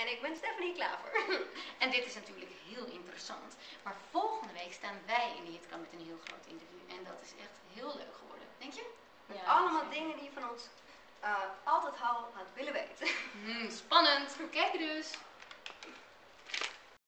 En ik ben Stephanie Klaver. En dit is natuurlijk heel interessant. Maar volgende week staan wij in de hitkamp met een heel groot interview. En dat is echt heel leuk geworden. Denk je? Met allemaal dingen die je van ons eh, altijd al had willen weten. Hmm, spannend. Kijken dus.